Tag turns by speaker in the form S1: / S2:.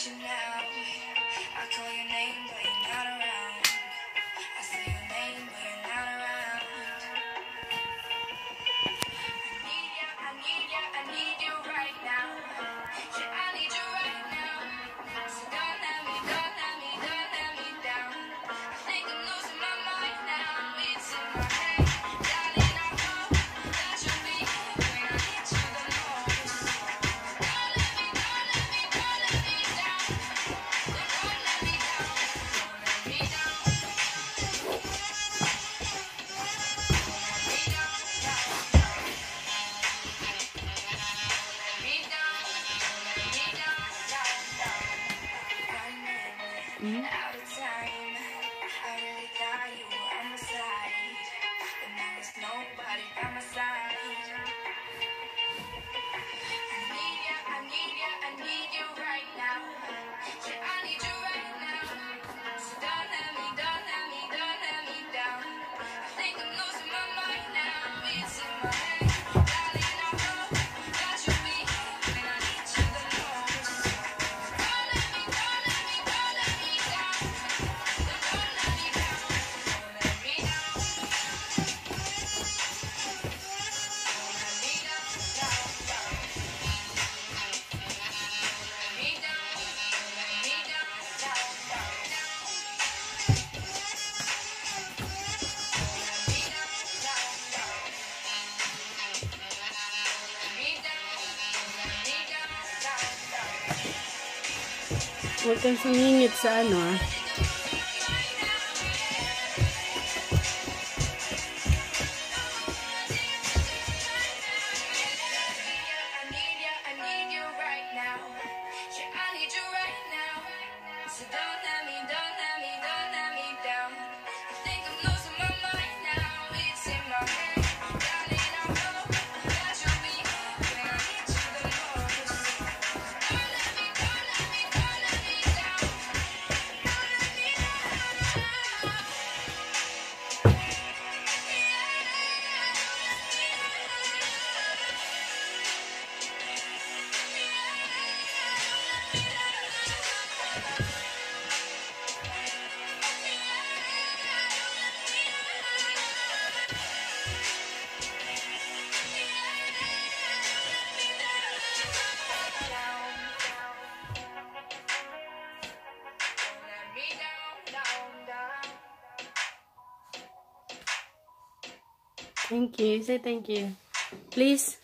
S1: I you. I need you, I need you, I need you right now. Yeah, I need you right now. So don't let me, don't let me, don't let me down. I think I'm losing my mind now. It's in my head. Mm-hmm.
S2: Huwag kang sumingit sa ano ah.
S1: Right now. Yeah, I need you right now. So don't
S2: Thank you. Say thank you. Please.